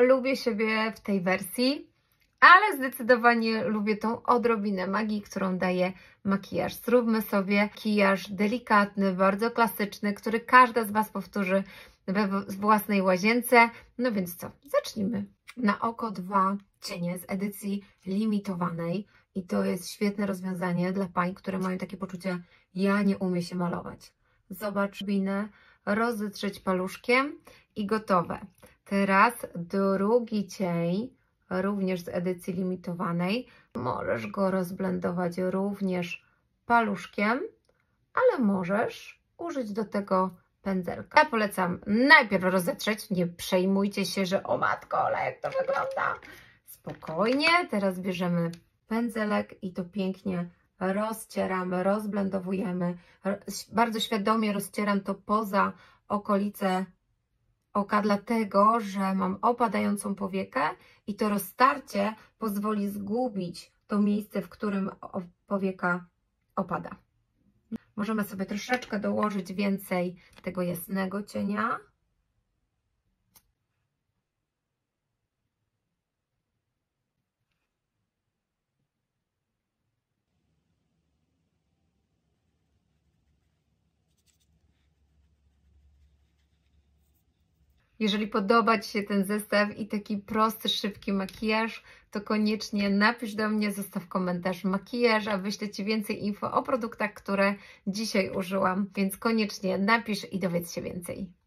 lubię siebie w tej wersji, ale zdecydowanie lubię tą odrobinę magii, którą daje makijaż. Zróbmy sobie makijaż delikatny, bardzo klasyczny, który każda z Was powtórzy we własnej łazience. No więc co, zacznijmy. Na oko dwa cienie z edycji limitowanej i to jest świetne rozwiązanie dla pań, które mają takie poczucie, ja nie umiem się malować. Zobacz binę, rozetrzeć paluszkiem i gotowe. Teraz drugi cień, również z edycji limitowanej. Możesz go rozblendować również paluszkiem, ale możesz użyć do tego pędzelka. Ja polecam najpierw rozetrzeć, nie przejmujcie się, że o matko, ale jak to wygląda. Spokojnie, teraz bierzemy pędzelek i to pięknie rozcieramy, rozblendowujemy. Bardzo świadomie rozcieram to poza okolice oka, dlatego że mam opadającą powiekę i to roztarcie pozwoli zgubić to miejsce, w którym powieka opada. Możemy sobie troszeczkę dołożyć więcej tego jasnego cienia. Jeżeli podoba Ci się ten zestaw i taki prosty, szybki makijaż, to koniecznie napisz do mnie, zostaw komentarz makijaż, a wyślę Ci więcej info o produktach, które dzisiaj użyłam, więc koniecznie napisz i dowiedz się więcej.